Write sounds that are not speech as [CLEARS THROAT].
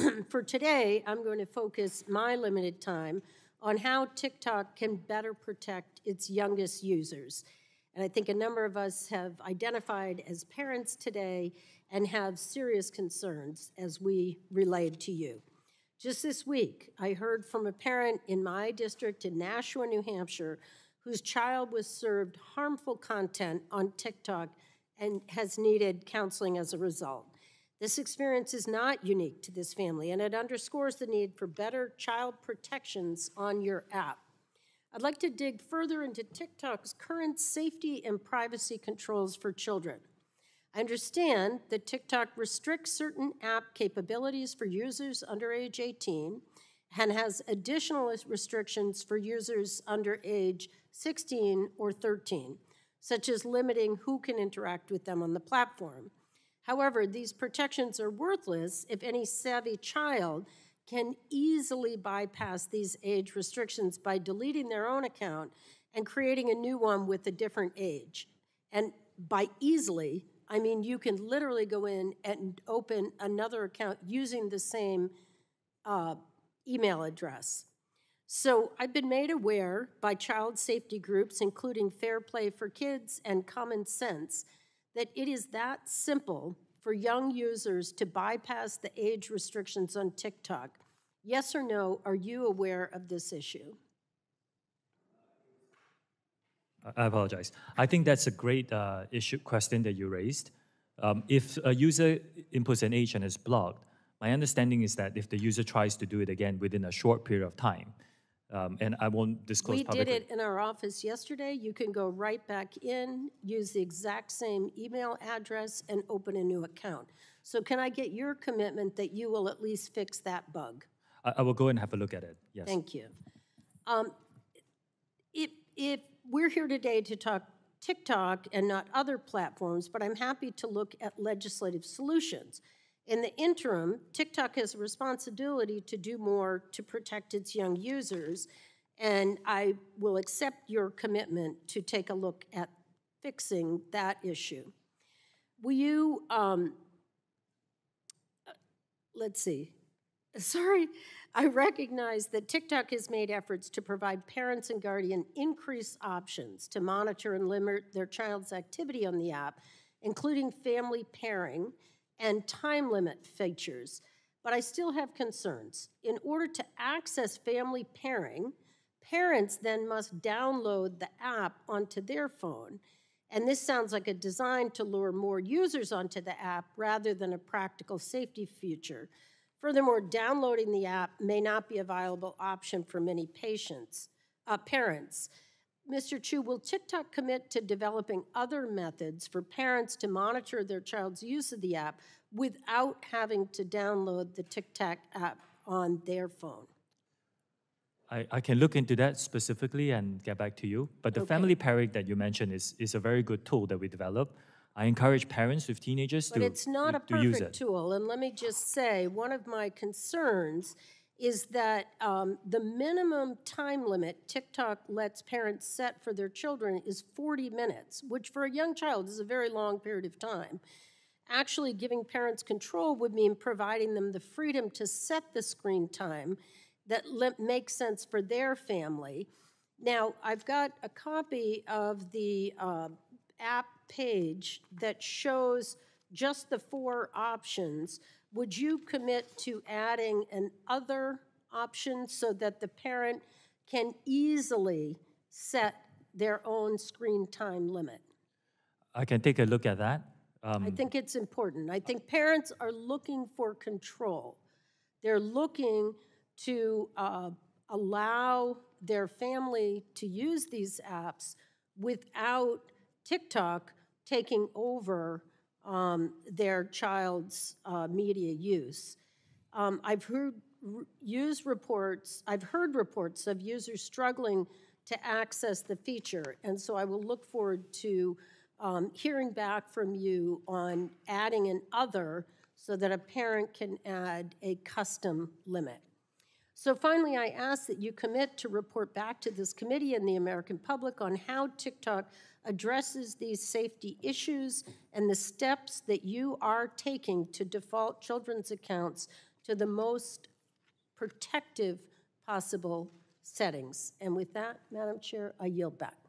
[CLEARS THROAT] For today, I'm going to focus my limited time on how TikTok can better protect its youngest users. And I think a number of us have identified as parents today and have serious concerns as we relayed to you. Just this week, I heard from a parent in my district in Nashua, New Hampshire, whose child was served harmful content on TikTok and has needed counseling as a result. This experience is not unique to this family, and it underscores the need for better child protections on your app. I'd like to dig further into TikTok's current safety and privacy controls for children. I understand that TikTok restricts certain app capabilities for users under age 18 and has additional restrictions for users under age 16 or 13, such as limiting who can interact with them on the platform. However, these protections are worthless if any savvy child can easily bypass these age restrictions by deleting their own account and creating a new one with a different age. And by easily, I mean you can literally go in and open another account using the same uh, email address. So I've been made aware by child safety groups, including Fair Play for Kids and Common Sense, that it is that simple for young users to bypass the age restrictions on TikTok. Yes or no, are you aware of this issue? I apologize. I think that's a great uh, issue question that you raised. Um, if a user inputs an age and is blocked, my understanding is that if the user tries to do it again within a short period of time, um, and I won't disclose We publicly. did it in our office yesterday. You can go right back in, use the exact same email address, and open a new account. So can I get your commitment that you will at least fix that bug? I, I will go and have a look at it. Yes. Thank you. Um, if, if we're here today to talk TikTok and not other platforms, but I'm happy to look at legislative solutions. In the interim, TikTok has a responsibility to do more to protect its young users, and I will accept your commitment to take a look at fixing that issue. Will you, um, let's see, [LAUGHS] sorry, I recognize that TikTok has made efforts to provide parents and guardian increased options to monitor and limit their child's activity on the app, including family pairing and time limit features, but I still have concerns. In order to access family pairing, parents then must download the app onto their phone. And this sounds like a design to lure more users onto the app rather than a practical safety feature. Furthermore, downloading the app may not be a viable option for many patients, uh, parents. Mr. Chew, will TikTok commit to developing other methods for parents to monitor their child's use of the app without having to download the TikTok app on their phone? I, I can look into that specifically and get back to you. But the Okay. family pairing that you mentioned is, is a very good tool that we develop. I encourage parents with teenagers But to, use it. But it's not a perfect tool, and let me just say, one of my concerns is that um, the minimum time limit TikTok lets parents set for their children is 40 minutes, which for a young child is a very long period of time. Actually, giving parents control would mean providing them the freedom to set the screen time that makes sense for their family. Now, I've got a copy of the uh, app page that shows just the four options. Would you commit to adding an other option so that the parent can easily set their own screen time limit? I can take a look at that. Um, I think it's important. I think parents are looking for control. They're looking to uh, allow their family to use these apps without TikTok taking over um, their child's uh, media use. Um, I've heard use reports. I've heard reports of users struggling to access the feature, and so I will look forward to um, hearing back from you on adding an other so that a parent can add a custom limit. So finally, I ask that you commit to report back to this committee and the American public on how TikTok addresses these safety issues and the steps that you are taking to default children's accounts to the most protective possible settings. And with that, Madam Chair, I yield back.